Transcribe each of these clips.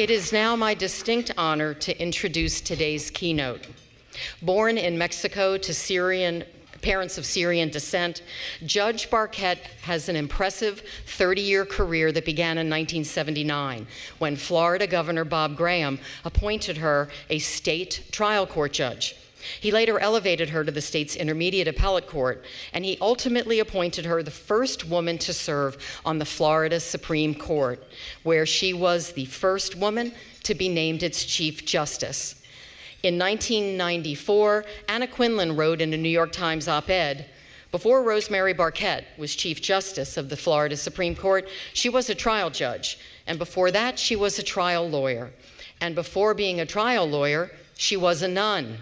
It is now my distinct honor to introduce today's keynote. Born in Mexico to Syrian parents of Syrian descent, Judge Barkett has an impressive 30 year career that began in 1979 when Florida Governor Bob Graham appointed her a state trial court judge. He later elevated her to the state's intermediate appellate court, and he ultimately appointed her the first woman to serve on the Florida Supreme Court, where she was the first woman to be named its Chief Justice. In 1994, Anna Quindlen wrote in a New York Times op ed Before Rosemary Barkett was Chief Justice of the Florida Supreme Court, she was a trial judge. And before that, she was a trial lawyer. And before being a trial lawyer, she was a nun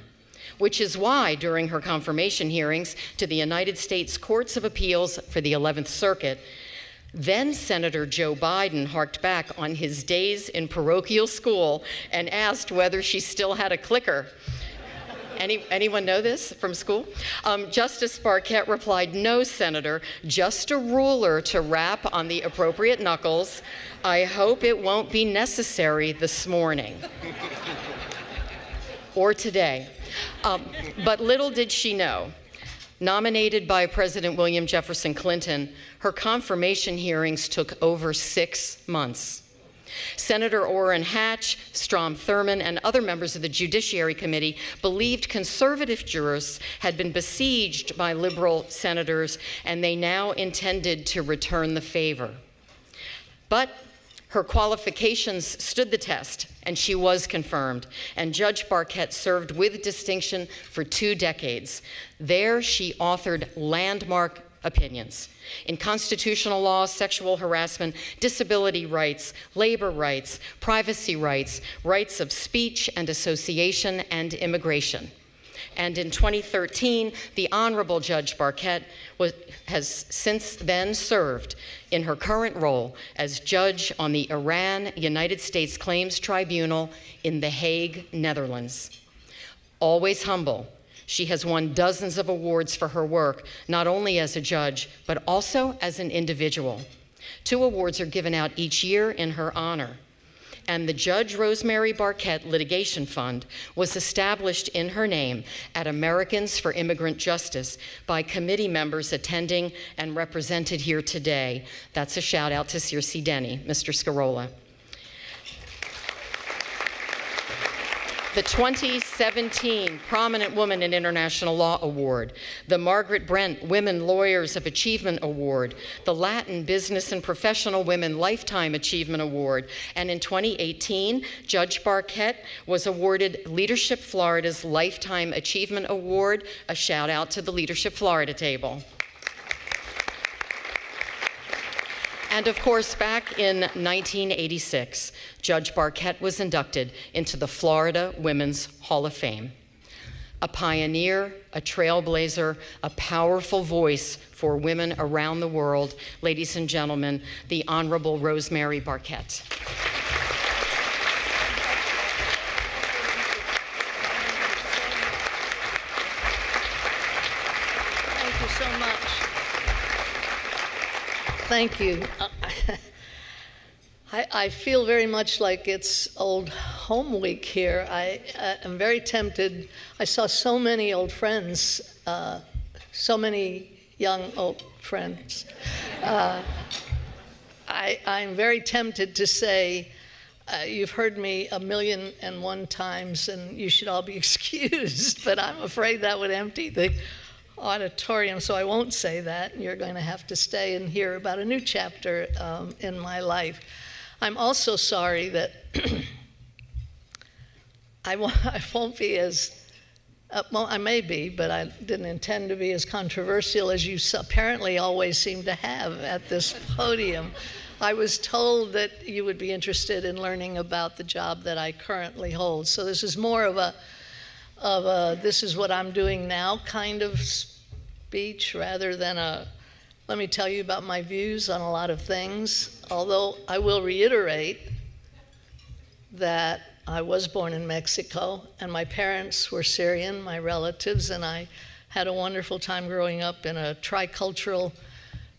which is why during her confirmation hearings to the United States Courts of Appeals for the 11th Circuit, then Senator Joe Biden harked back on his days in parochial school and asked whether she still had a clicker. Any, anyone know this from school? Um, Justice Barkett replied, No, Senator, just a ruler to rap on the appropriate knuckles. I hope it won't be necessary this morning or today. Um, but little did she know, nominated by President William Jefferson Clinton, her confirmation hearings took over six months. Senator Orrin Hatch, Strom Thurmond, and other members of the Judiciary Committee believed conservative jurists had been besieged by liberal senators and they now intended to return the favor. But her qualifications stood the test, and she was confirmed. And Judge Barkett served with distinction for two decades. There, she authored landmark opinions in constitutional law, sexual harassment, disability rights, labor rights, privacy rights, rights of speech and association, and immigration. And in 2013, the Honorable Judge Barkett was, has since then served in her current role as judge on the Iran United States Claims Tribunal in The Hague, Netherlands. Always humble, she has won dozens of awards for her work, not only as a judge, but also as an individual. Two awards are given out each year in her honor and the Judge Rosemary Barkett Litigation Fund was established in her name at Americans for Immigrant Justice by committee members attending and represented here today. That's a shout out to Circe Denny, Mr. Scarola. The 2017 Prominent Woman in International Law Award, the Margaret Brent Women Lawyers of Achievement Award, the Latin Business and Professional Women Lifetime Achievement Award, and in 2018, Judge Barkett was awarded Leadership Florida's Lifetime Achievement Award, a shout out to the Leadership Florida table. And of course, back in 1986, Judge Barkett was inducted into the Florida Women's Hall of Fame. A pioneer, a trailblazer, a powerful voice for women around the world. Ladies and gentlemen, the Honorable Rosemary Barkett. Thank you. I, I, feel very much like it's old home week here. I uh, am very tempted. I saw so many old friends, uh, so many young old friends. Uh, I, I'm very tempted to say, uh, you've heard me a million and one times, and you should all be excused, but I'm afraid that would empty the auditorium, so I won't say that. You're going to have to stay and hear about a new chapter um, in my life. I'm also sorry that I, won't, I won't be as, uh, well, I may be, but I didn't intend to be as controversial as you apparently always seem to have at this podium. I was told that you would be interested in learning about the job that I currently hold. So this is more of a of a this is what I'm doing now kind of speech rather than a let me tell you about my views on a lot of things. Although I will reiterate that I was born in Mexico and my parents were Syrian, my relatives, and I had a wonderful time growing up in a tricultural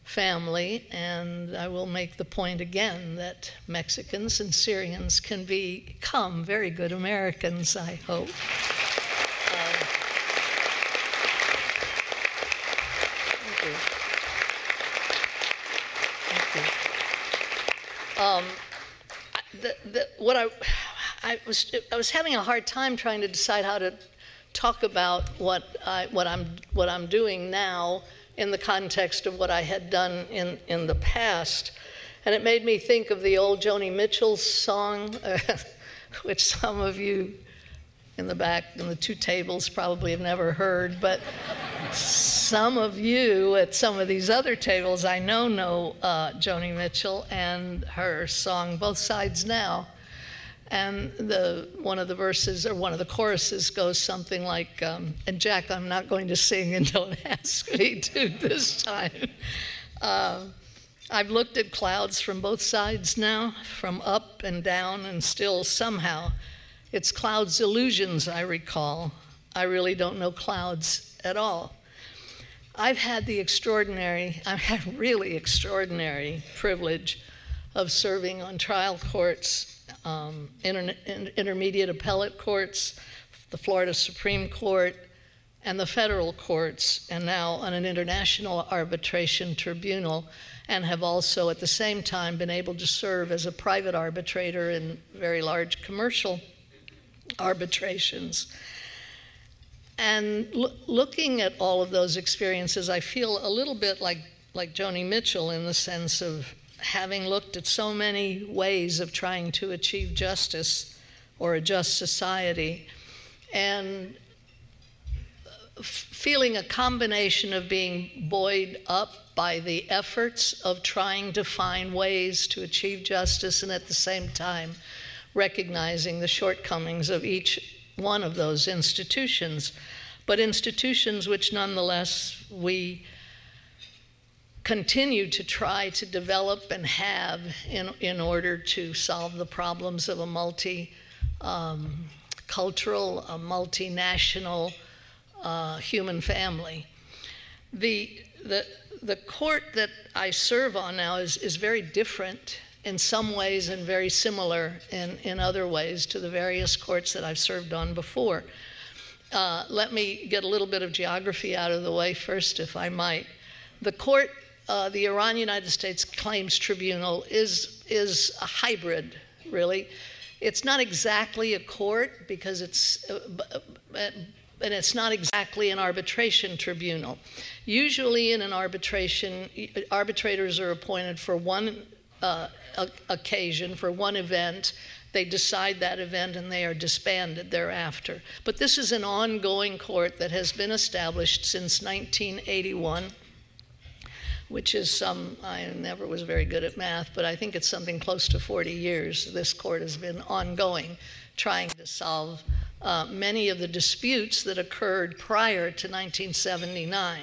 family, and I will make the point again that Mexicans and Syrians can become very good Americans, I hope. Uh, thank you. Thank you. Um, the, the, what I, I was, I was having a hard time trying to decide how to talk about what I, what I'm, what I'm doing now in the context of what I had done in, in the past. And it made me think of the old Joni Mitchell song, which some of you in the back in the two tables probably have never heard, but some of you at some of these other tables I know know uh, Joni Mitchell and her song Both Sides Now. And the, one of the verses or one of the choruses goes something like, um, and Jack, I'm not going to sing and don't ask me to this time. Uh, I've looked at clouds from both sides now, from up and down, and still somehow it's clouds' illusions I recall. I really don't know clouds at all. I've had the extraordinary, I've had really extraordinary privilege of serving on trial courts um, inter intermediate appellate courts, the Florida Supreme Court, and the federal courts, and now on an international arbitration tribunal, and have also at the same time been able to serve as a private arbitrator in very large commercial arbitrations. And lo looking at all of those experiences, I feel a little bit like, like Joni Mitchell in the sense of having looked at so many ways of trying to achieve justice or a just society, and feeling a combination of being buoyed up by the efforts of trying to find ways to achieve justice and at the same time recognizing the shortcomings of each one of those institutions, but institutions which nonetheless we continue to try to develop and have in, in order to solve the problems of a multi um, cultural, a multinational uh, human family. The, the, the court that I serve on now is, is very different in some ways and very similar in, in other ways to the various courts that I've served on before. Uh, let me get a little bit of geography out of the way first, if I might. The court uh, the Iran United States Claims Tribunal is, is a hybrid, really. It's not exactly a court because it's, uh, uh, and it's not exactly an arbitration tribunal. Usually, in an arbitration, arbitrators are appointed for one uh, occasion, for one event. They decide that event and they are disbanded thereafter. But this is an ongoing court that has been established since 1981 which is some, I never was very good at math, but I think it's something close to 40 years. This court has been ongoing, trying to solve uh, many of the disputes that occurred prior to 1979.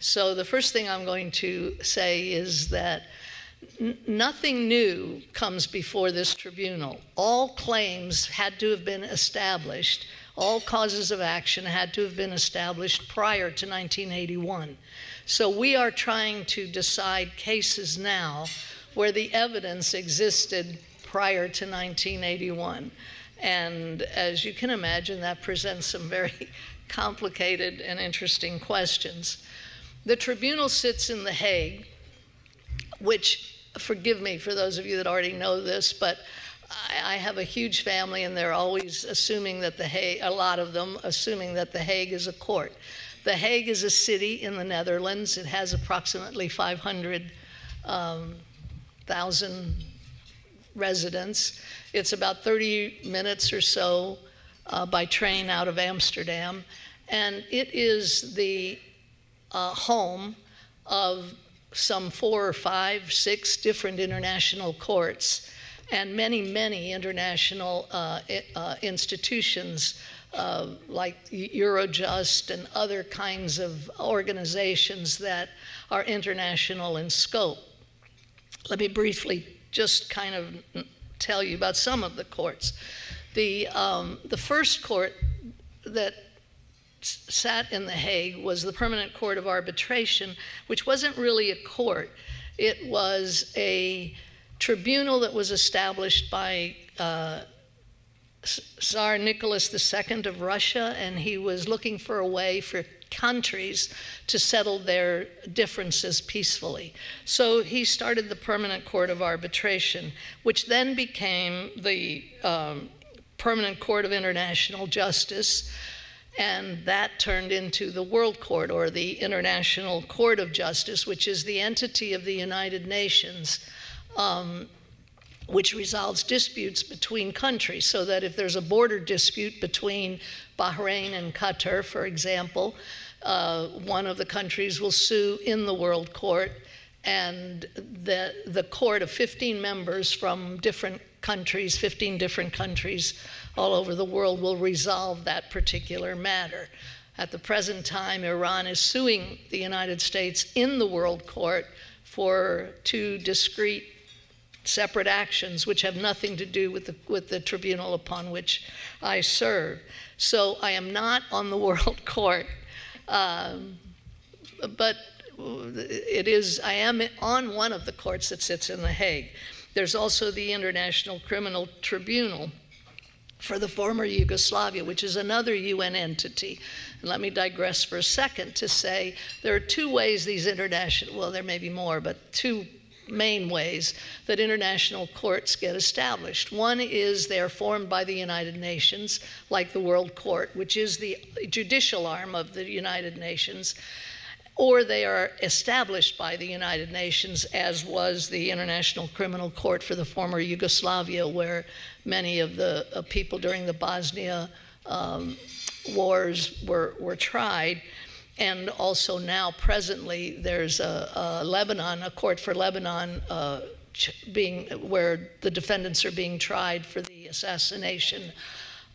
So the first thing I'm going to say is that nothing new comes before this tribunal. All claims had to have been established, all causes of action had to have been established prior to 1981. So we are trying to decide cases now where the evidence existed prior to 1981. And as you can imagine, that presents some very complicated and interesting questions. The tribunal sits in The Hague, which, forgive me for those of you that already know this, but I, have a huge family and they're always assuming that The Hague, a lot of them assuming that The Hague is a court. The Hague is a city in the Netherlands. It has approximately 500,000 um, residents. It's about 30 minutes or so uh, by train out of Amsterdam. And it is the uh, home of some four or five, six different international courts and many, many international uh, uh institutions uh, like Eurojust and other kinds of organizations that are international in scope. Let me briefly just kind of tell you about some of the courts. The, um, the first court that sat in The Hague was the Permanent Court of Arbitration, which wasn't really a court. It was a tribunal that was established by uh, Tsar Nicholas II of Russia, and he was looking for a way for countries to settle their differences peacefully. So he started the Permanent Court of Arbitration, which then became the um, Permanent Court of International Justice, and that turned into the World Court or the International Court of Justice, which is the entity of the United Nations. Um, which resolves disputes between countries, so that if there's a border dispute between Bahrain and Qatar, for example, uh, one of the countries will sue in the World Court, and the, the court of 15 members from different countries, 15 different countries all over the world, will resolve that particular matter. At the present time, Iran is suing the United States in the World Court for two discrete separate actions which have nothing to do with the, with the tribunal upon which I serve. So I am not on the World Court, um, but it is, I am on one of the courts that sits in The Hague. There's also the International Criminal Tribunal for the former Yugoslavia, which is another UN entity. And let me digress for a second to say there are two ways these international, well, there may be more, but two main ways that international courts get established. One is they're formed by the United Nations, like the World Court, which is the judicial arm of the United Nations, or they are established by the United Nations, as was the International Criminal Court for the former Yugoslavia, where many of the uh, people during the Bosnia um, wars were, were tried and also now presently there's a, a Lebanon, a court for Lebanon uh, being where the defendants are being tried for the assassination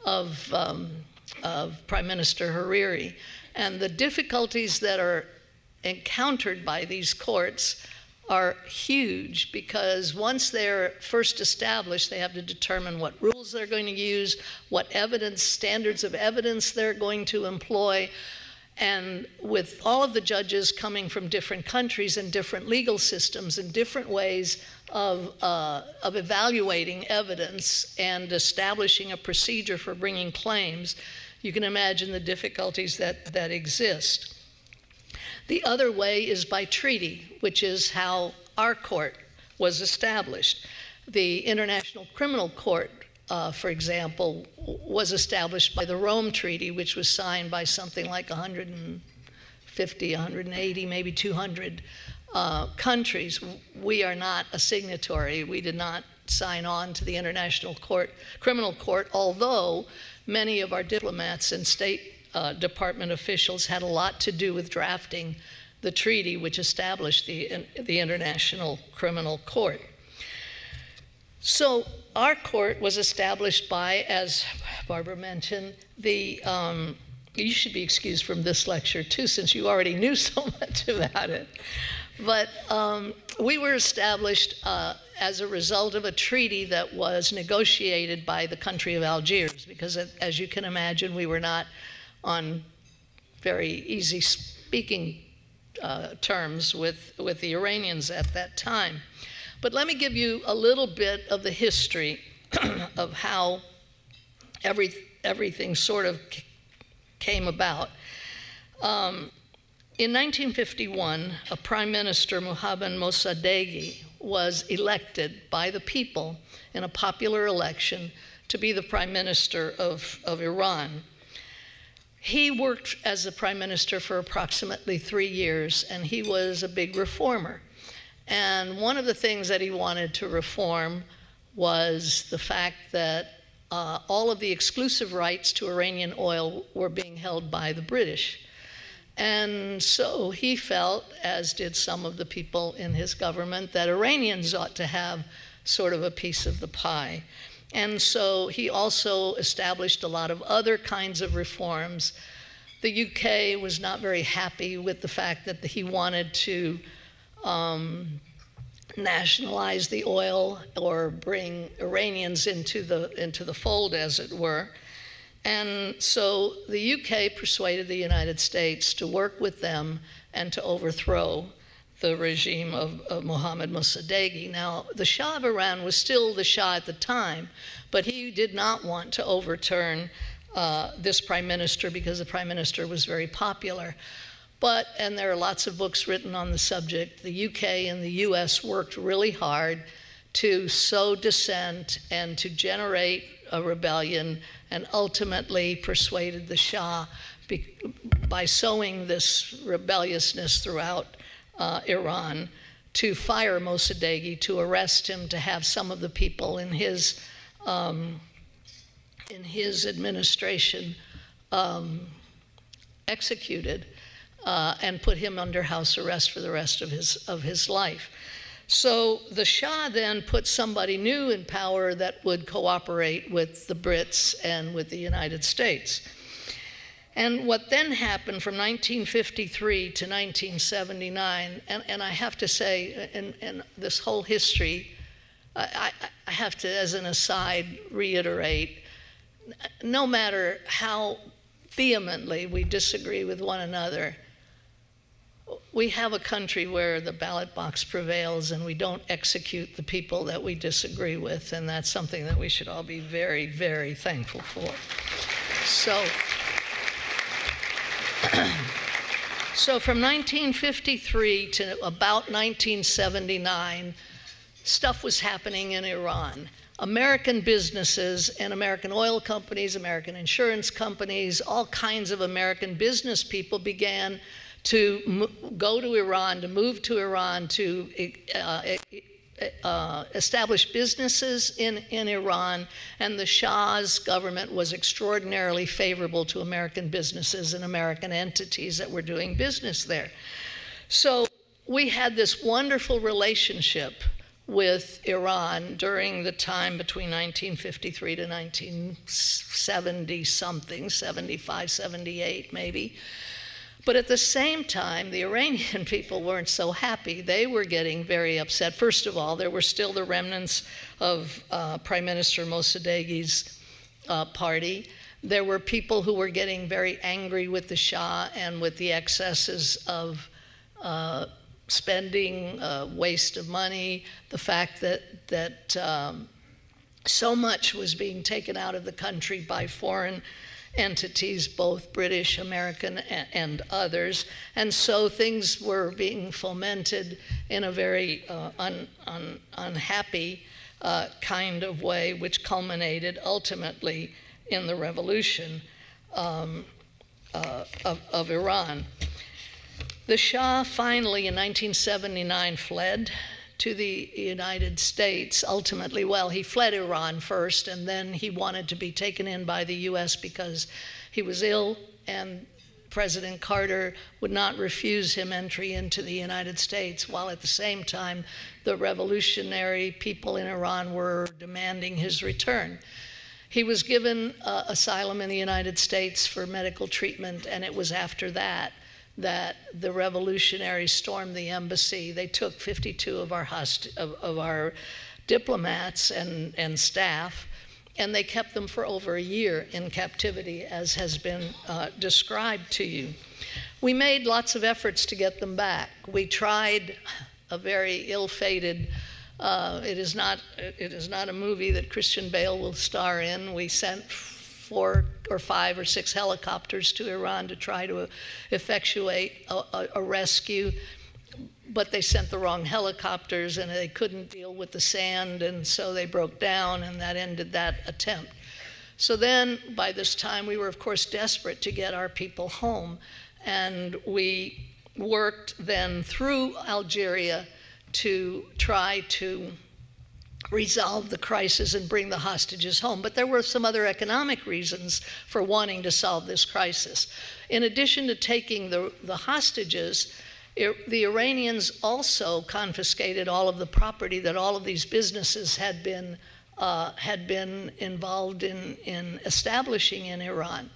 of, um, of Prime Minister Hariri. And the difficulties that are encountered by these courts are huge because once they're first established, they have to determine what rules they're going to use, what evidence, standards of evidence they're going to employ, and with all of the judges coming from different countries and different legal systems and different ways of, uh, of evaluating evidence and establishing a procedure for bringing claims, you can imagine the difficulties that, that exist. The other way is by treaty, which is how our court was established. The International Criminal Court uh, for example, was established by the Rome Treaty, which was signed by something like 150, 180, maybe 200 uh, countries. We are not a signatory. We did not sign on to the International Court, Criminal Court, although many of our diplomats and State uh, Department officials had a lot to do with drafting the treaty which established the, the International Criminal Court. So our court was established by, as Barbara mentioned, the, um, you should be excused from this lecture too, since you already knew so much about it. But um, we were established uh, as a result of a treaty that was negotiated by the country of Algiers, because as you can imagine, we were not on very easy speaking uh, terms with, with the Iranians at that time. But let me give you a little bit of the history of how every, everything sort of came about. Um, in 1951, a Prime Minister, Mohammad Mossadegh, was elected by the people in a popular election to be the Prime Minister of, of Iran. He worked as the Prime Minister for approximately three years, and he was a big reformer. And one of the things that he wanted to reform was the fact that uh, all of the exclusive rights to Iranian oil were being held by the British. And so he felt, as did some of the people in his government, that Iranians ought to have sort of a piece of the pie. And so he also established a lot of other kinds of reforms. The UK was not very happy with the fact that he wanted to um, nationalize the oil or bring Iranians into the, into the fold, as it were. And so the UK persuaded the United States to work with them and to overthrow the regime of, of Mohammad Mossadegh. Now, the Shah of Iran was still the Shah at the time, but he did not want to overturn uh, this prime minister because the prime minister was very popular. But, and there are lots of books written on the subject, the UK and the US worked really hard to sow dissent and to generate a rebellion and ultimately persuaded the Shah by sowing this rebelliousness throughout uh, Iran to fire Mossadegh, to arrest him, to have some of the people in his um, in his administration um, executed uh, and put him under house arrest for the rest of his of his life. So the Shah then put somebody new in power that would cooperate with the Brits and with the United States. And what then happened from 1953 to 1979, and, and I have to say, in, in this whole history, I, I have to, as an aside, reiterate no matter how vehemently we disagree with one another, we have a country where the ballot box prevails and we don't execute the people that we disagree with, and that's something that we should all be very, very thankful for. So, so from 1953 to about 1979, stuff was happening in Iran. American businesses and American oil companies, American insurance companies, all kinds of American business people began to go to Iran, to move to Iran, to uh, uh, establish businesses in, in Iran, and the Shah's government was extraordinarily favorable to American businesses and American entities that were doing business there. So we had this wonderful relationship with Iran during the time between 1953 to 1970 something, 75, 78 maybe. But at the same time, the Iranian people weren't so happy. They were getting very upset. First of all, there were still the remnants of uh, Prime Minister Mossadegh's uh, party. There were people who were getting very angry with the Shah and with the excesses of uh, spending, uh, waste of money, the fact that, that um, so much was being taken out of the country by foreign entities, both British, American, and others. And so things were being fomented in a very uh, un, un, unhappy uh, kind of way, which culminated ultimately in the revolution um, uh, of, of Iran. The Shah finally in 1979 fled to the United States. Ultimately, well, he fled Iran first, and then he wanted to be taken in by the US because he was ill, and President Carter would not refuse him entry into the United States, while at the same time, the revolutionary people in Iran were demanding his return. He was given uh, asylum in the United States for medical treatment, and it was after that that the revolutionaries stormed the embassy. They took 52 of our, host- of, of our diplomats and, and staff, and they kept them for over a year in captivity, as has been uh, described to you. We made lots of efforts to get them back. We tried a very ill-fated uh, it is not it is not a movie that Christian Bale will star in. We sent four or five or six helicopters to Iran to try to effectuate a, a, a rescue but they sent the wrong helicopters and they couldn't deal with the sand, and so they broke down, and that ended that attempt. So then, by this time, we were, of course, desperate to get our people home, and we worked then through Algeria to try to resolve the crisis and bring the hostages home. But there were some other economic reasons for wanting to solve this crisis. In addition to taking the, the hostages, it, the Iranians also confiscated all of the property that all of these businesses had been, uh, had been involved in, in establishing in Iran.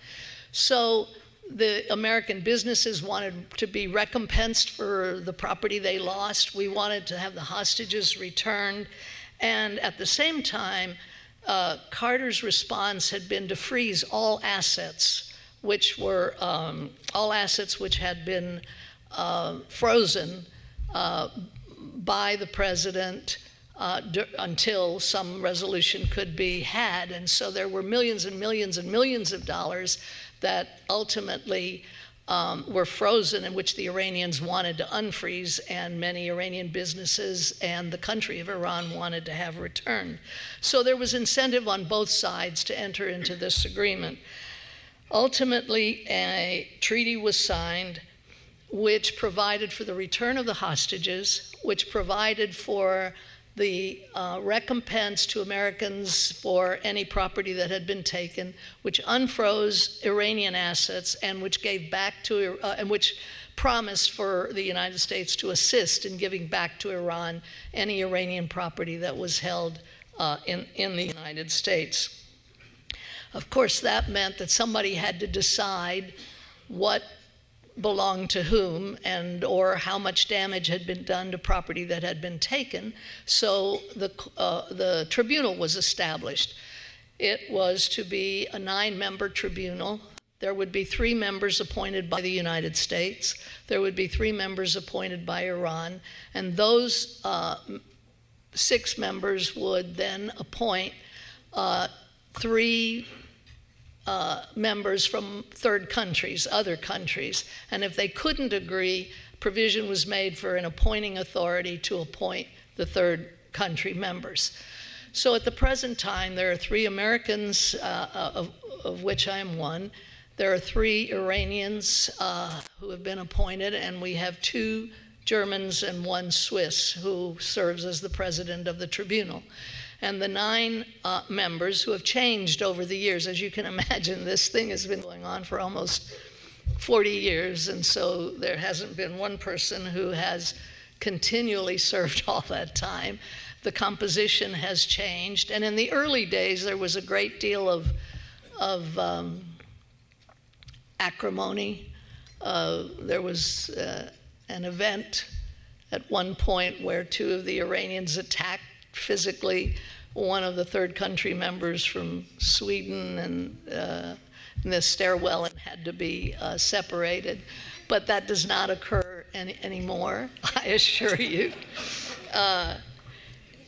So the American businesses wanted to be recompensed for the property they lost. We wanted to have the hostages returned. And at the same time, uh, Carter's response had been to freeze all assets, which were um, all assets which had been uh, frozen uh, by the president uh, until some resolution could be had. And so there were millions and millions and millions of dollars that ultimately um, were frozen, in which the Iranians wanted to unfreeze, and many Iranian businesses and the country of Iran wanted to have returned. So there was incentive on both sides to enter into this agreement. Ultimately, a treaty was signed which provided for the return of the hostages, which provided for the uh, recompense to Americans for any property that had been taken, which unfroze Iranian assets and which gave back to uh, and which promised for the United States to assist in giving back to Iran any Iranian property that was held uh, in, in the United States. Of course, that meant that somebody had to decide what belonged to whom and or how much damage had been done to property that had been taken. So the, uh, the tribunal was established. It was to be a nine-member tribunal. There would be three members appointed by the United States. There would be three members appointed by Iran. And those uh, six members would then appoint uh, three uh, members from third countries, other countries. And if they couldn't agree, provision was made for an appointing authority to appoint the third country members. So at the present time, there are three Americans, uh, uh of, of, which I am one. There are three Iranians uh, who have been appointed, and we have two Germans and one Swiss who serves as the president of the tribunal and the nine uh, members who have changed over the years. As you can imagine, this thing has been going on for almost 40 years, and so there hasn't been one person who has continually served all that time. The composition has changed, and in the early days, there was a great deal of, of um, acrimony. Uh, there was uh, an event at one point where two of the Iranians attacked physically one of the third country members from Sweden and uh, in the stairwell and had to be uh, separated. But that does not occur any, anymore, I assure you. Uh,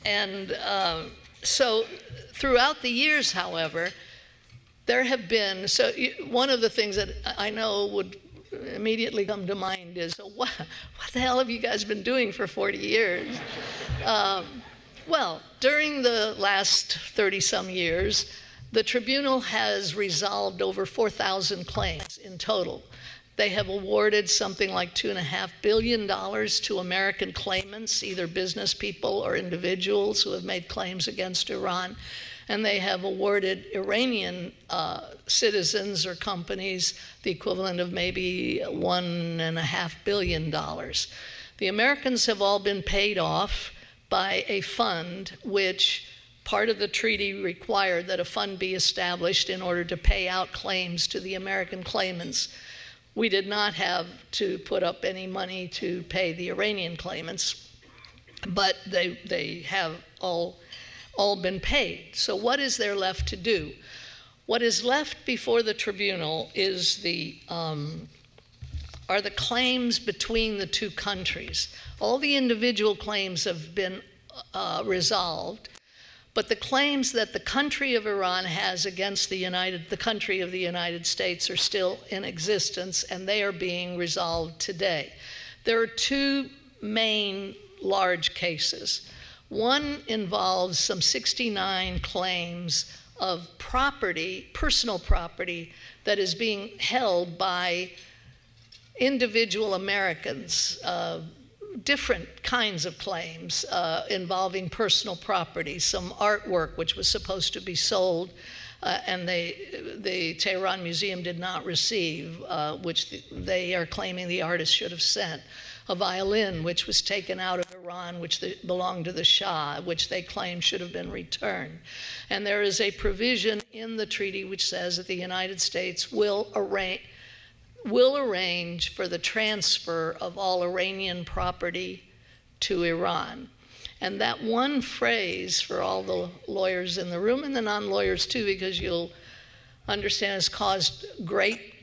and uh, so throughout the years, however, there have been, so one of the things that I know would immediately come to mind is, what, what the hell have you guys been doing for 40 years? Um, well, during the last 30 some years, the tribunal has resolved over 4,000 claims in total. They have awarded something like $2.5 billion to American claimants, either business people or individuals who have made claims against Iran. And they have awarded Iranian uh, citizens or companies the equivalent of maybe $1.5 billion. The Americans have all been paid off by a fund which part of the treaty required that a fund be established in order to pay out claims to the American claimants. We did not have to put up any money to pay the Iranian claimants, but they, they have all, all been paid. So, what is there left to do? What is left before the tribunal is the um, are the claims between the two countries. All the individual claims have been uh, resolved, but the claims that the country of Iran has against the United, the country of the United States are still in existence, and they are being resolved today. There are two main large cases. One involves some 69 claims of property, personal property, that is being held by individual Americans, uh, different kinds of claims uh, involving personal property, some artwork which was supposed to be sold. Uh, and they, the Tehran Museum did not receive, uh, which they are claiming the artist should have sent. A violin, which was taken out of Iran, which the, belonged to the Shah, which they claim should have been returned. And there is a provision in the treaty which says that the United States will arrange will arrange for the transfer of all Iranian property to Iran. And that one phrase for all the lawyers in the room and the non lawyers too, because you'll understand has caused great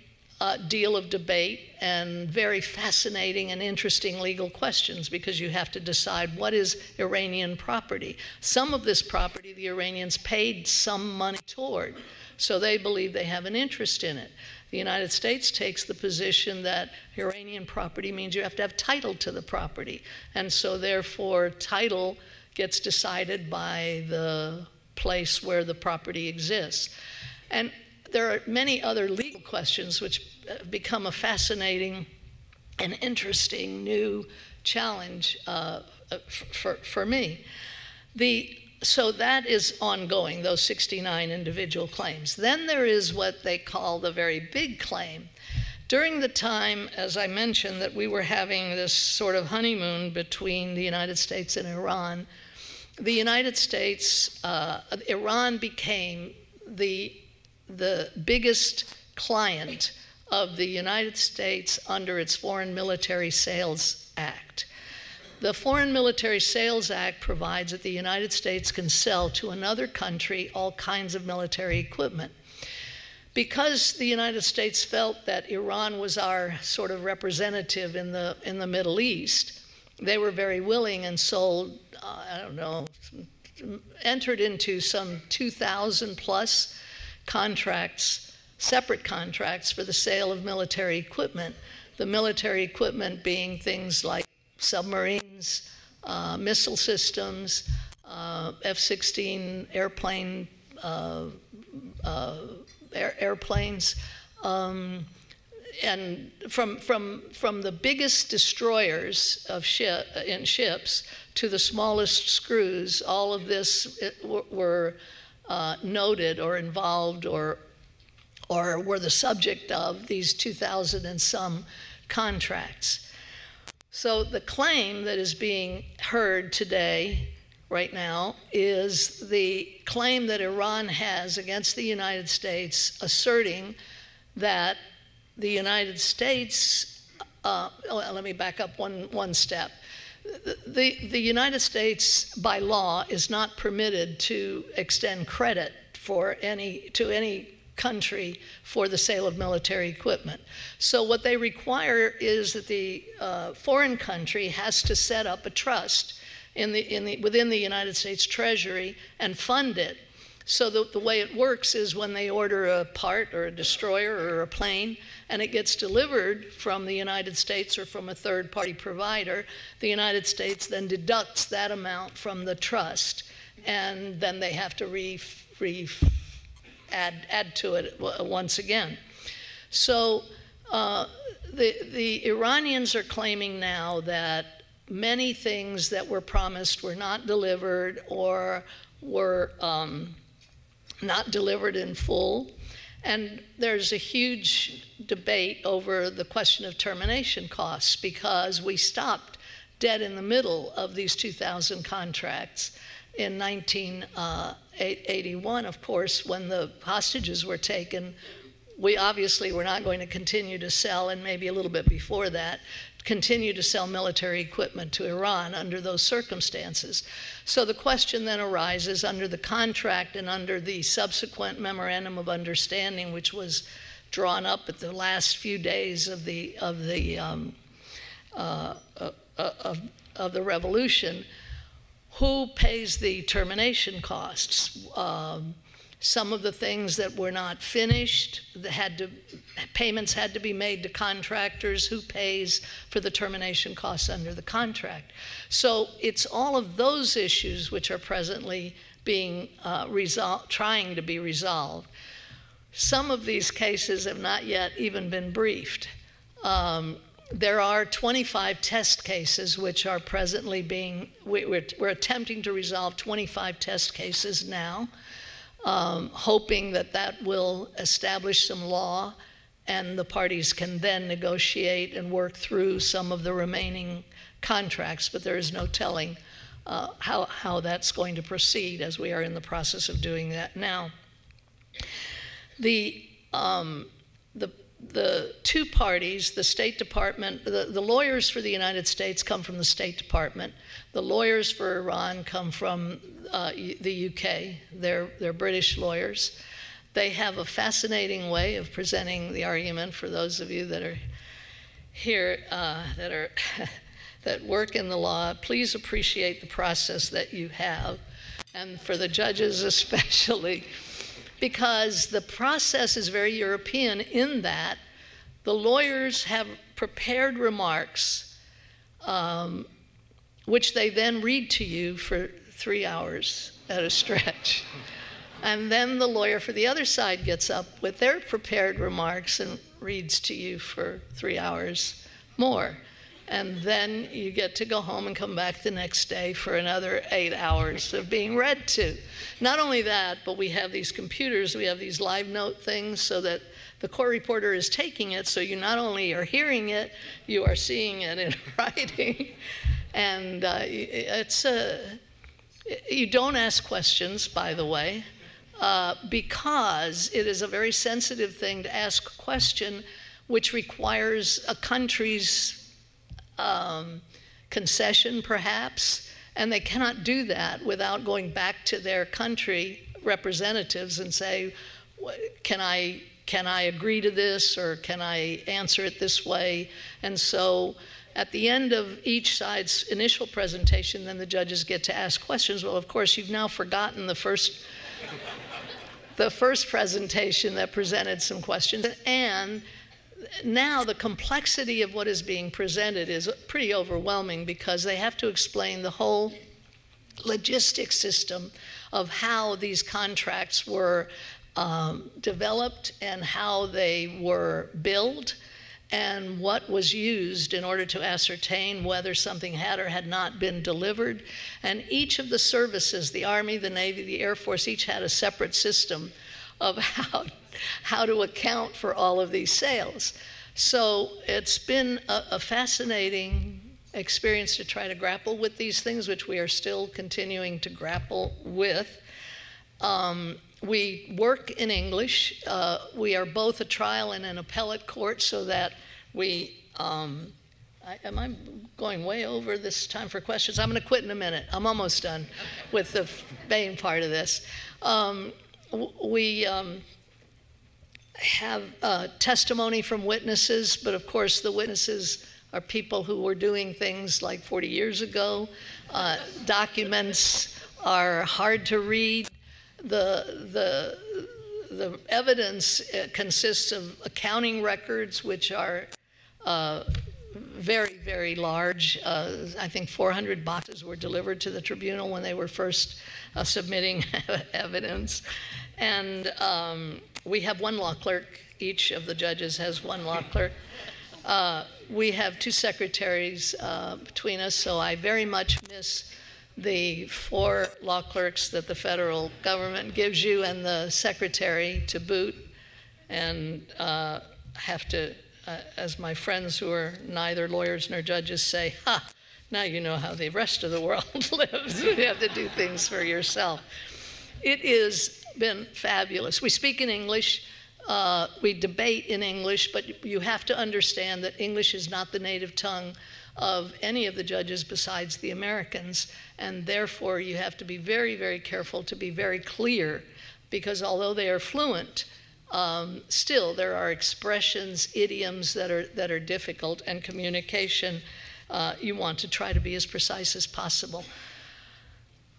uh, deal of debate and very fascinating and interesting legal questions because you have to decide what is Iranian property. Some of this property the Iranians paid some money toward, so they believe they have an interest in it. The United States takes the position that Iranian property means you have to have title to the property, and so therefore title gets decided by the place where the property exists. And there are many other legal questions which uh, become a fascinating and interesting new challenge uh, uh for, for me. The, so that is ongoing, those 69 individual claims. Then there is what they call the very big claim. During the time, as I mentioned, that we were having this sort of honeymoon between the United States and Iran, the United States, uh, Iran became the the biggest client of the United States under its Foreign Military Sales Act. The Foreign Military Sales Act provides that the United States can sell to another country all kinds of military equipment. Because the United States felt that Iran was our sort of representative in the, in the Middle East, they were very willing and sold, uh, I don't know, entered into some 2,000 plus contracts, separate contracts for the sale of military equipment. The military equipment being things like submarines, uh, missile systems, uh, F 16 airplane, uh, uh, air, airplanes. Um, and from, from, from the biggest destroyers of ship, in ships to the smallest screws, all of this were uh, noted or involved or, or were the subject of these 2,000 and some contracts. So the claim that is being heard today, right now, is the claim that Iran has against the United States asserting that the United States, uh, well, let me back up one, one step. The, the United States, by law, is not permitted to extend credit for any, to any country for the sale of military equipment. So, what they require is that the uh, foreign country has to set up a trust in the, in the, within the United States Treasury and fund it. So, the, the way it works is when they order a part or a destroyer or a plane, and it gets delivered from the United States or from a third party provider, the United States then deducts that amount from the trust, and then they have to re, re add, add to it once again. So uh, the, the Iranians are claiming now that many things that were promised were not delivered or were um, not delivered in full. And there's a huge debate over the question of termination costs because we stopped dead in the middle of these 2,000 contracts in 1981, uh, of course, when the hostages were taken. We obviously were not going to continue to sell, and maybe a little bit before that, continue to sell military equipment to Iran under those circumstances. So the question then arises under the contract and under the subsequent memorandum of understanding, which was drawn up at the last few days of the of the um, uh, uh, uh of, of the revolution. Who pays the termination costs? Um, some of the things that were not finished had to payments had to be made to contractors who pays for the termination costs under the contract? So it's all of those issues which are presently being uh, resolved trying to be resolved. Some of these cases have not yet even been briefed. Um, there are 25 test cases which are presently being we're, we're attempting to resolve 25 test cases now um, hoping that that will establish some law and the parties can then negotiate and work through some of the remaining contracts, but there is no telling uh, how, how that's going to proceed as we are in the process of doing that now. The, um, the, the two parties, the State Department, the, the lawyers for the United States come from the State Department. The lawyers for Iran come from uh, the UK. They're, they're British lawyers. They have a fascinating way of presenting the argument for those of you that are here uh, that are that work in the law. Please appreciate the process that you have, and for the judges especially because the process is very European in that the lawyers have prepared remarks um, which they then read to you for three hours at a stretch. And then the lawyer for the other side gets up with their prepared remarks and reads to you for three hours more and then you get to go home and come back the next day for another eight hours of being read to. Not only that, but we have these computers, we have these live note things so that the court reporter is taking it, so you not only are hearing it, you are seeing it in writing. and uh, it's a, you don't ask questions, by the way, uh, because it is a very sensitive thing to ask a question which requires a country's um, concession, perhaps, and they cannot do that without going back to their country representatives and say, can I, can I agree to this or can I answer it this way? And so at the end of each side's initial presentation, then the judges get to ask questions. Well, of course, you've now forgotten the first, the first presentation that presented some questions. And now the complexity of what is being presented is pretty overwhelming because they have to explain the whole logistics system of how these contracts were um, developed and how they were billed and what was used in order to ascertain whether something had or had not been delivered. And each of the services, the Army, the Navy, the Air Force, each had a separate system of how how to account for all of these sales. So it's been a, a fascinating experience to try to grapple with these things, which we are still continuing to grapple with. Um, we work in English. Uh, we are both a trial and an appellate court, so that we. Um, I, am I going way over this time for questions? I'm going to quit in a minute. I'm almost done with the main part of this. Um, we um, have testimony from witnesses, but of course, the witnesses are people who were doing things like 40 years ago. Uh, documents are hard to read. The, the, the evidence uh, consists of accounting records, which are uh, very, very large. Uh, I think 400 boxes were delivered to the tribunal when they were first uh, submitting evidence. And um, we have one law clerk. Each of the judges has one law clerk. Uh, we have two secretaries uh, between us, so I very much miss the four law clerks that the federal government gives you and the secretary to boot. And uh, have to, uh, as my friends who are neither lawyers nor judges say, ha, now you know how the rest of the world lives. you have to do things for yourself. It has been fabulous. We speak in English. Uh, we debate in English, but you have to understand that English is not the native tongue of any of the judges besides the Americans, and therefore you have to be very, very careful to be very clear, because although they are fluent, um, still there are expressions, idioms that are that are difficult, and communication. Uh, you want to try to be as precise as possible.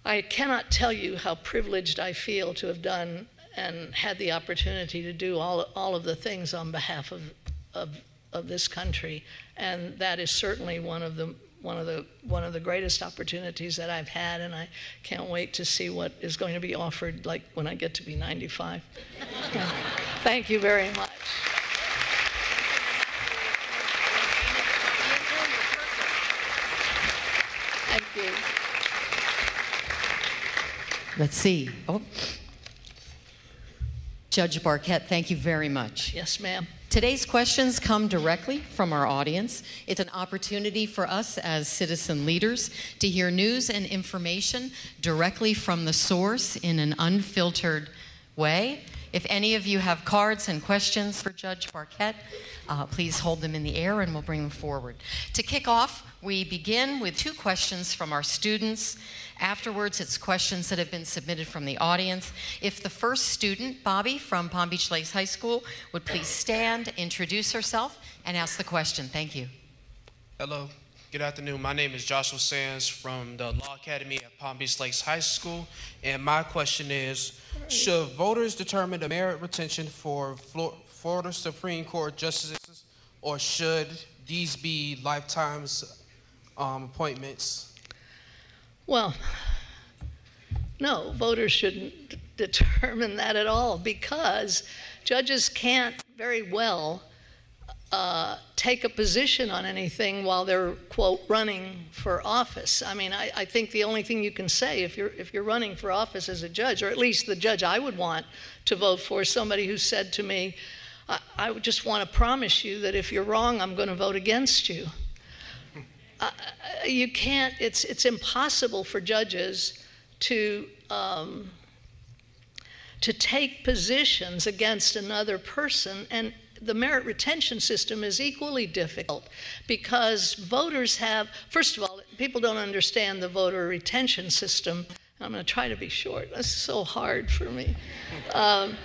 I cannot tell you how privileged I feel to have done and had the opportunity to do all, all of the things on behalf of, of, of this country. And that is certainly one of the one of the one of the greatest opportunities that I've had, and I can't wait to see what is going to be offered like when I get to be 95. Thank you very much. Thank you. Let's see. Oh. Judge Barkett, thank you very much. Yes, ma'am. Today's questions come directly from our audience. It's an opportunity for us as citizen leaders to hear news and information directly from the source in an unfiltered way. If any of you have cards and questions for Judge Barkett, uh, please hold them in the air and we'll bring them forward. To kick off, we begin with two questions from our students. Afterwards, it's questions that have been submitted from the audience. If the first student, Bobby from Palm Beach Lakes High School, would please stand, introduce herself, and ask the question. Thank you. Hello, good afternoon. My name is Joshua Sands from the Law Academy at Palm Beach Lakes High School. And my question is Should voters determine the merit retention for Florida Supreme Court justices, or should these be lifetimes um, appointments? Well, no, voters shouldn't determine that at all because judges can't very well uh, take a position on anything while they're quote running for office. I mean, I, I, think the only thing you can say if you're if you're running for office as a judge, or at least the judge I would want to vote for, somebody who said to me, I, I just want to promise you that if you're wrong, I'm going to vote against you. Uh, you can't, it's, it's impossible for judges to, um, to take positions against another person. And the merit retention system is equally difficult because voters have, first of all, people don't understand the voter retention system. I'm going to try to be short. This is so hard for me. Um,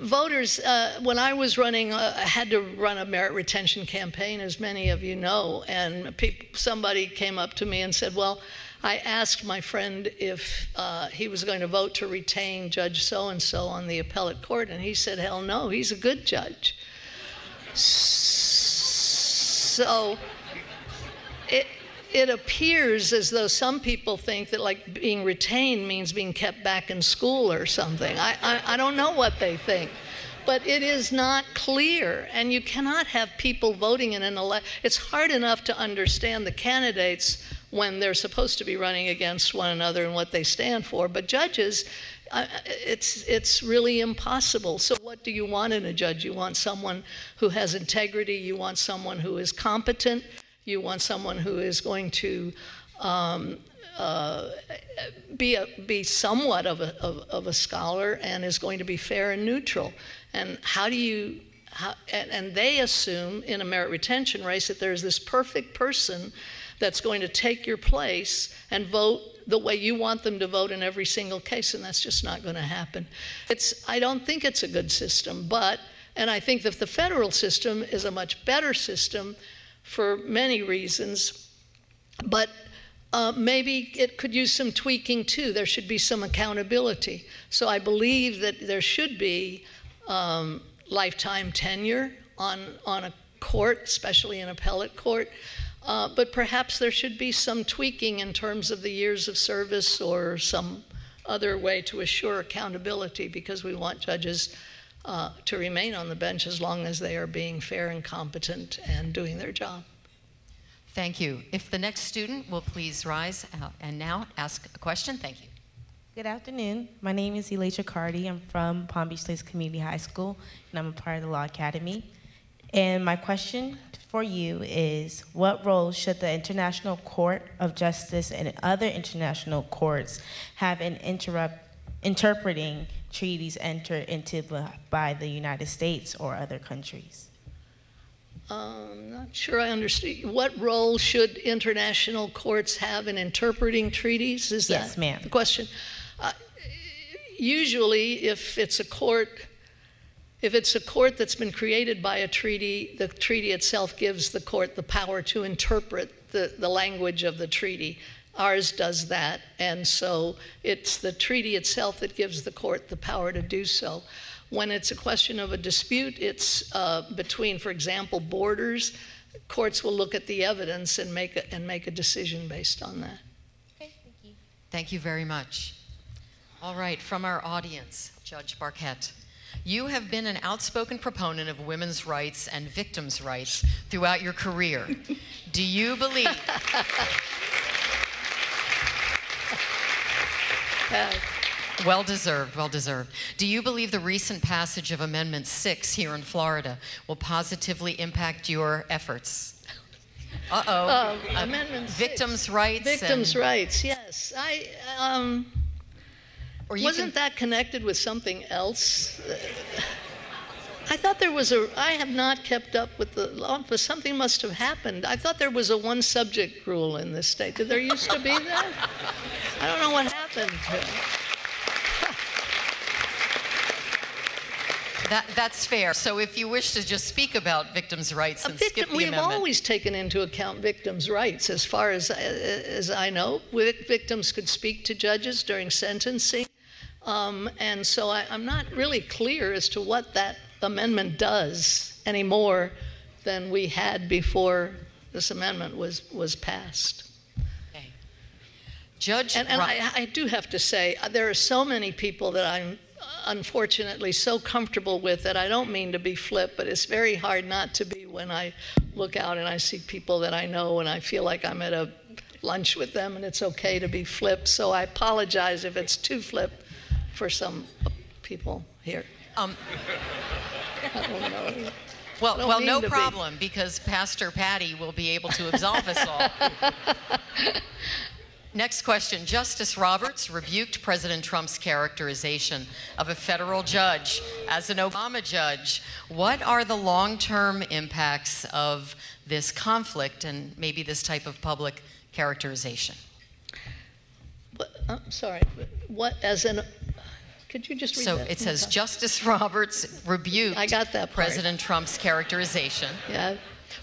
voters, uh, when I was running, uh, I had to run a merit retention campaign, as many of you know, and somebody came up to me and said, Well, I asked my friend if uh, he was going to vote to retain Judge so and so on the appellate court, and he said, Hell no, he's a good judge. So it, it appears as though some people think that like being retained means being kept back in school or something. I, I, I don't know what they think. But it is not clear, and you cannot have people voting in an election. It's hard enough to understand the candidates when they're supposed to be running against one another and what they stand for. But judges, uh, it's, it's really impossible. So, what do you want in a judge? You want someone who has integrity, you want someone who is competent, you want someone who is going to um, uh, be, a, be somewhat of a, of, of, a scholar and is going to be fair and neutral. And how do you, how, and, and they assume in a merit retention race that there's this perfect person that's going to take your place and vote the way you want them to vote in every single case, and that's just not going to happen. It's, I don't think it's a good system, but, and I think that the federal system is a much better system for many reasons, but uh, maybe it could use some tweaking too. There should be some accountability. So I believe that there should be um, lifetime tenure on, on a court, especially an appellate court. Uh, but perhaps there should be some tweaking in terms of the years of service or some other way to assure accountability because we want judges uh, to remain on the bench as long as they are being fair and competent and doing their job. Thank you. If the next student will please rise and now ask a question. Thank you. Good afternoon. My name is Elijah Cardi. I'm from Palm Beach Lakes Community High School, and I'm a part of the Law Academy. And my question for you is what role should the International Court of Justice and other international courts have in interpreting treaties entered into by the United States or other countries? I'm um, not sure I understand. What role should international courts have in interpreting treaties? Is yes, that ma'am. the question? Uh, usually, if it's a court, if it's a court that's been created by a treaty, the treaty itself gives the court the power to interpret the, the language of the treaty. Ours does that, and so it's the treaty itself that gives the court the power to do so. When it's a question of a dispute, it's uh, between, for example, borders. Courts will look at the evidence and make a, and make a decision based on that. Okay, thank you. Thank you very much. All right, from our audience, Judge Barkett. You have been an outspoken proponent of women's rights and victims' rights throughout your career. Do you believe? uh, Well deserved, well deserved. Do you believe the recent passage of Amendment 6 here in Florida will positively impact your efforts? Uh-oh. Uh, amendment Victims' rights. Victims' rights, yes. I, um, Or you Wasn't that connected with something else? I thought there was a. I have not kept up with the law, but something must have happened. I thought there was a one subject rule in this state. Did there used to be that? I don't know what happened. That, that's fair. So if you wish to just speak about victims' rights and skip the we've amendment. always taken into account victims' rights. As far as, as I know, victims could speak to judges during sentencing. Um, and so I, I'm not really clear as to what that amendment does any more than we had before this amendment was, was passed. Judge And, and I, I do have to say, uh, there are so many people that I'm unfortunately so comfortable with that I don't mean to be flip, but it's very hard not to be when I look out and I see people that I know and I feel like I'm at a lunch with them and it's okay to be flip. So I apologize if it's too flip for some people here. um, I don't know. well, well, no to be. problem, because Pastor Patty will be able to absolve us all. Next question. Justice Roberts rebuked President Trump's characterization of a federal judge as an Obama judge. What are the long term impacts of this conflict and maybe this type of public characterization? But, I'm sorry, what, as an, could you just read So that it says? Justice Roberts rebuked I got that part. President Trump's characterization. Yeah,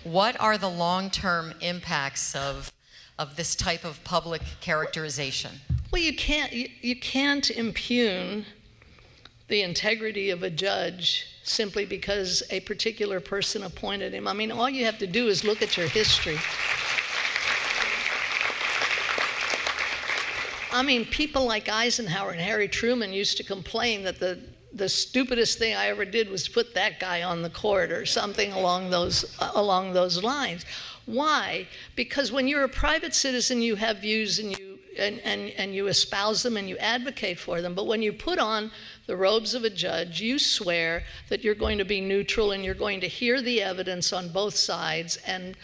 What are the long term impacts of, of this type of public characterization? Well, you can't you, you can't impugn the integrity of a judge simply because a particular person appointed him. I mean, all you have to do is look at your history. I mean, people like Eisenhower and Harry Truman used to complain that the the stupidest thing I ever did was put that guy on the court or something along those along those lines. Why? Because when you're a private citizen, you have views and you and, and, and you espouse them and you advocate for them. But when you put on the robes of a judge, you swear that you're going to be neutral and you're going to hear the evidence on both sides. And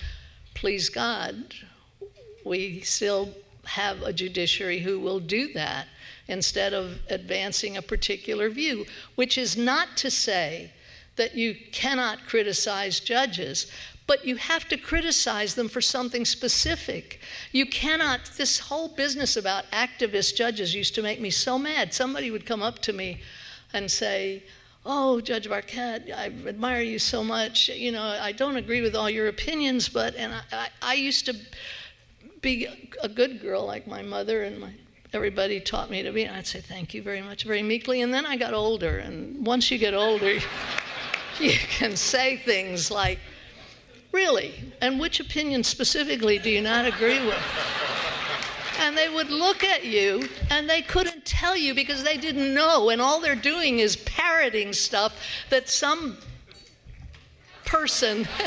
please God, we still have a judiciary who will do that instead of advancing a particular view, which is not to say that you cannot criticize judges, but you have to criticize them for something specific. You cannot, this whole business about activist judges used to make me so mad. Somebody would come up to me and say, Oh, Judge Barkett, I admire you so much. You know, I don't agree with all your opinions, but, and I, I, I used to be a good girl like my mother and my everybody taught me to be. And I'd say thank you very much, very meekly. And then I got older, and once you get older, you can say things like, "Really? And which opinion specifically do you not agree with?" And they would look at you and they couldn't tell you because they didn't know. And all they're doing is parroting stuff that some person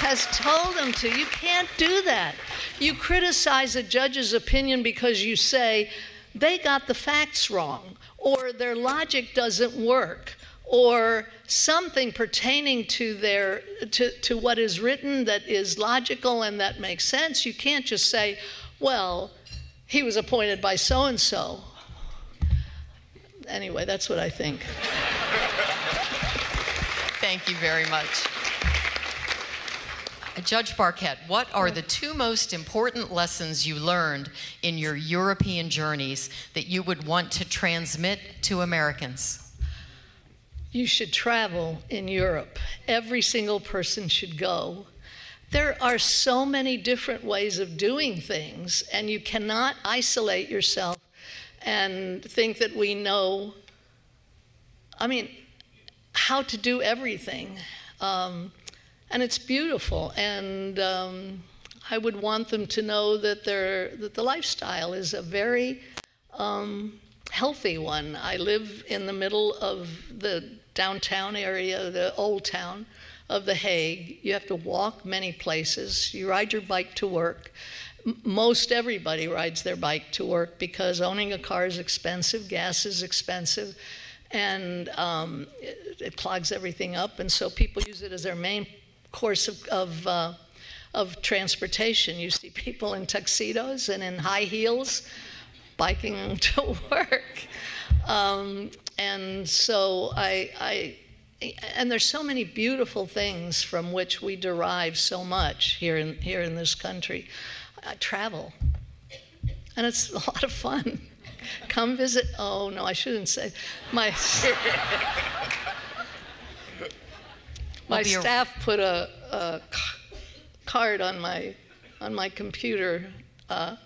has told them to. You can't do that. You criticize a judge's opinion because you say they got the facts wrong, or their logic doesn't work, or something pertaining to their to, to what is written that is logical and that makes sense. You can't just say, well, he was appointed by so and so. Anyway, that's what I think. Thank you very much. Uh, Judge Barkett, what are the two most important lessons you learned in your European journeys that you would want to transmit to Americans? You should travel in Europe. Every single person should go. There are so many different ways of doing things, and you cannot isolate yourself and think that we know, I mean, how to do everything. Um, and it's beautiful. And um, I would want them to know that, that the lifestyle is a very um, healthy one. I live in the middle of the downtown area, the old town of The Hague. You have to walk many places. You ride your bike to work. Most everybody rides their bike to work because owning a car is expensive, gas is expensive, and um, it, it clogs everything up. And so people use it as their main course of, of, uh, of transportation. You see people in tuxedos and in high heels biking to work. Um, and so I, I, and there's so many beautiful things from which we derive so much here in, here in this country. I travel, and it's a lot of fun. Come visit. Oh no, I shouldn't say. My my staff put a, a, card on my on my computer uh,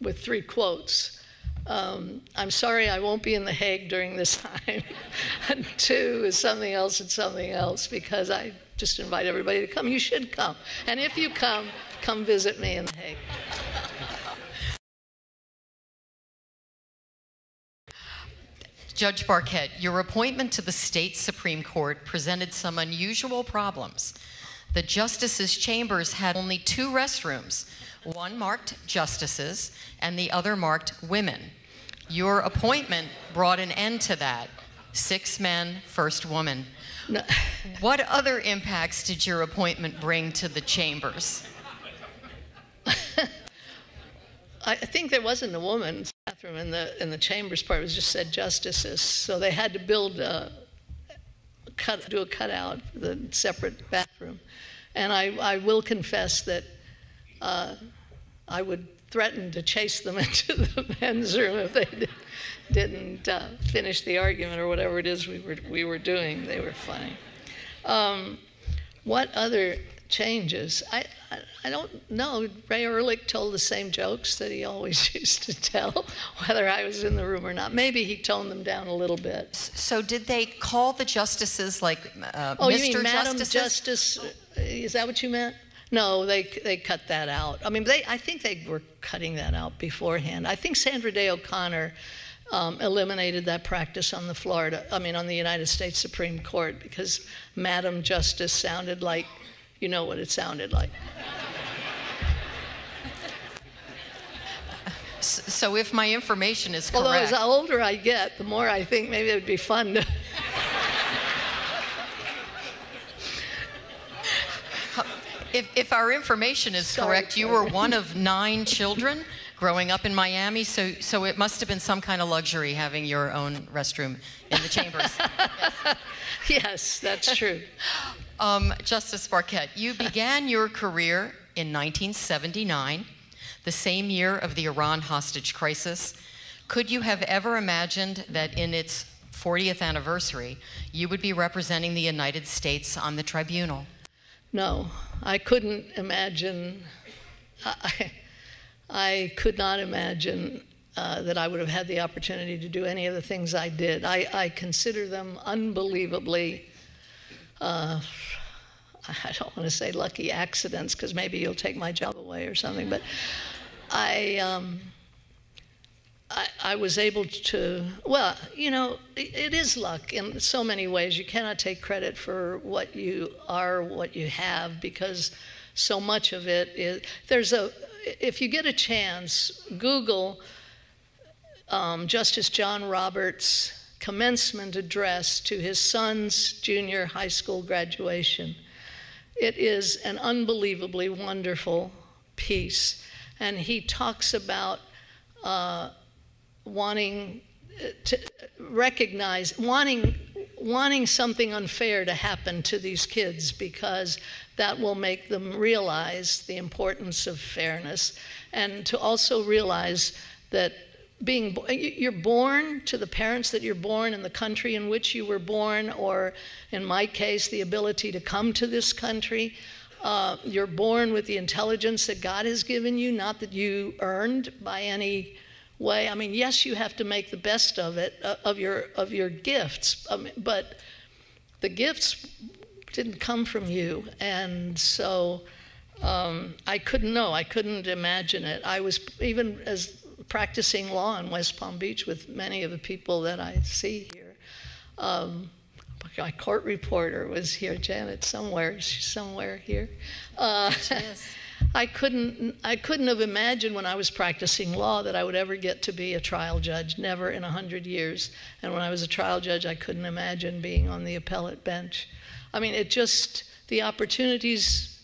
with three quotes. Um, I'm sorry I won't be in The Hague during this time. and two is something else and something else because I just invite everybody to come. You should come. And if you come, come visit me in The Hague. Judge Barkett, your appointment to the state Supreme Court presented some unusual problems. The justices' chambers had only two restrooms, one marked justices and the other marked women. Your appointment brought an end to that. Six men, first woman. No. what other impacts did your appointment bring to the chambers? I think there wasn't a woman's bathroom in the in the chambers part. It was just said justices, so they had to build a cut, do a cutout for the separate bathroom. And I, I will confess that uh, I would threaten to chase them into the men's room if they did, didn't uh, finish the argument or whatever it is we were we were doing. They were funny. Um, what other changes. I, I, I, don't know. Ray Ehrlich told the same jokes that he always used to tell, whether I was in the room or not. Maybe he toned them down a little bit. So, did they call the justices like uh, oh, Mr. you mean Madam? Justice? Is that what you meant? No, they they cut that out. I mean, they I think they were cutting that out beforehand. I think Sandra Day O'Connor. Um, eliminated that practice on the Florida, I mean, on the United States Supreme Court because Madam Justice sounded like you know what it sounded like. So if my information is correct. Although as the older I get, the more I think maybe it would be fun to. If, if our information is Sorry, correct, you were one of nine children growing up in Miami, so, so it must have been some kind of luxury having your own restroom in the chambers. yes. yes, that's true. Um, Justice Barkett, you began your career in 1979, the same year of the Iran hostage crisis. Could you have ever imagined that in its 40th anniversary, you would be representing the United States on the tribunal? No, I couldn't imagine. I, I could not imagine uh, that I would have had the opportunity to do any of the things I did. I, I consider them unbelievably uh, I don't want to say lucky accidents because maybe you'll take my job away or something, but I, um, I, was able to, well, you know, it, it is luck in so many ways. You cannot take credit for what you are, what you have, because so much of it is, there's a, if you get a chance, Google um, Justice John Roberts' commencement address to his son's junior high school graduation. It is an unbelievably wonderful piece. And he talks about uh, wanting to recognize, wanting, wanting something unfair to happen to these kids because that will make them realize the importance of fairness and to also realize that being you're born to the parents that you're born in the country in which you were born or in my case the ability to come to this country. Uh, you're born with the intelligence that god has given you not that you earned by any way i mean yes you have to make the best of it uh, of your of your gifts um, but the gifts didn't come from you and so um, I couldn't know. I couldn't imagine it. I was even as practicing law in West Palm Beach with many of the people that I see here. Um, my court reporter was here, Janet, somewhere. She's somewhere here. Uh, I couldn't, I couldn't have imagined when I was practicing law that I would ever get to be a trial judge, never in a hundred years. And when I was a trial judge, I couldn't imagine being on the appellate bench. I mean, it just, the opportunities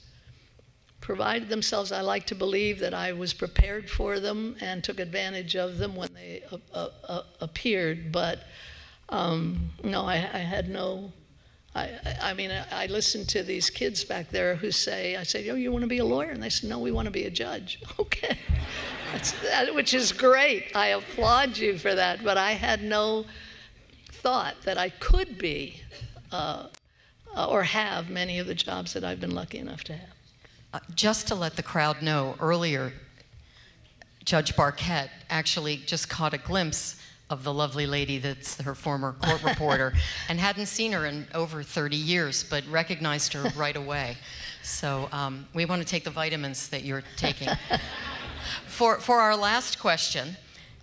provided themselves. I like to believe that I was prepared for them and took advantage of them when they uh, uh, appeared. But um, no, I, I, had no. I, I mean, I listen to these kids back there who say, I say, "Oh, you want to be a lawyer?" And they say, "No, we want to be a judge." Okay, that, which is great. I applaud you for that. But I had no thought that I could be uh, uh, or have many of the jobs that I've been lucky enough to have. Uh, just to let the crowd know, earlier, Judge Barkett actually just caught a glimpse of the lovely lady that's her former court reporter and hadn't seen her in over 30 years, but recognized her right away. So um, we want to take the vitamins that you're taking. for, for our last question,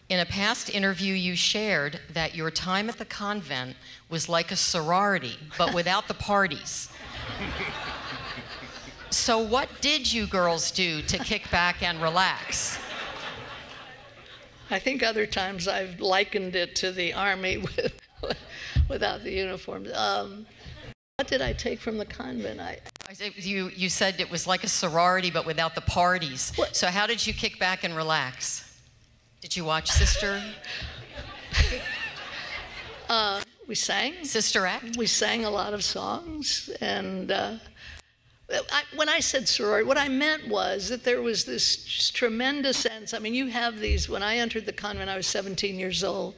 in a past interview, you shared that your time at the convent was like a sorority, but without the parties. so, what did you girls do to kick back and relax? I think other times I've likened it to the army with, without the uniforms. Um, what did I take from the convent? I, you, you said it was like a sorority, but without the parties. What? So, how did you kick back and relax? Did you watch Sister? uh, we sang. Sister Act? We sang a lot of songs. And uh, I, when I said sorority, what I meant was that there was this tremendous sense. I mean, you have these, when I entered the convent, I was 17 years old.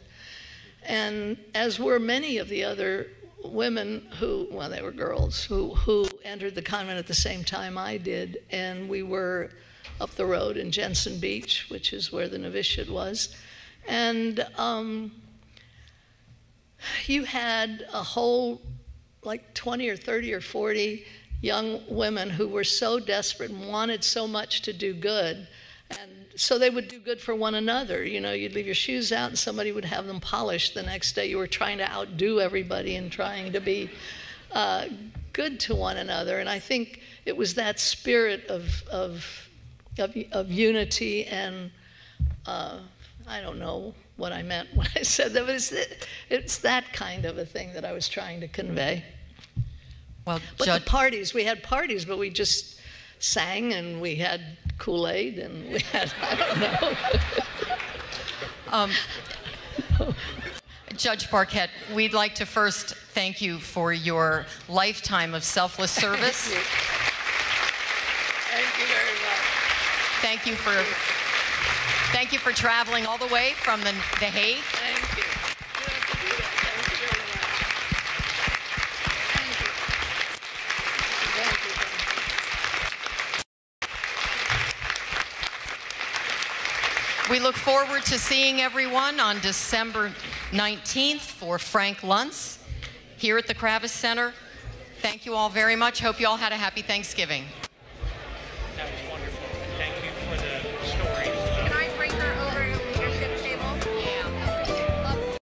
And as were many of the other women who, well, they were girls, who, who entered the convent at the same time I did. And we were up the road in Jensen Beach, which is where the novitiate was. And um, you had a whole, like 20 or 30 or 40 young women who were so desperate and wanted so much to do good. And so they would do good for one another. You know, you'd leave your shoes out and somebody would have them polished the next day. You were trying to outdo everybody and trying to be uh, good to one another. And I think it was that spirit of, of of, of unity and uh, I don't know what I meant when I said that, but it's, it's that kind of a thing that I was trying to convey. Well, but Judge- the parties, we had parties, but we just sang and we had Kool Aid and we had, I don't know. um, Judge Barkett, we'd like to first thank you for your lifetime of selfless service. Thank you. Thank you very much. Thank you for thank you for traveling all the way from the, the Hague. We look forward to seeing everyone on December 19th for Frank Luntz here at the Kravis Center. Thank you all very much. Hope you all had a happy Thanksgiving.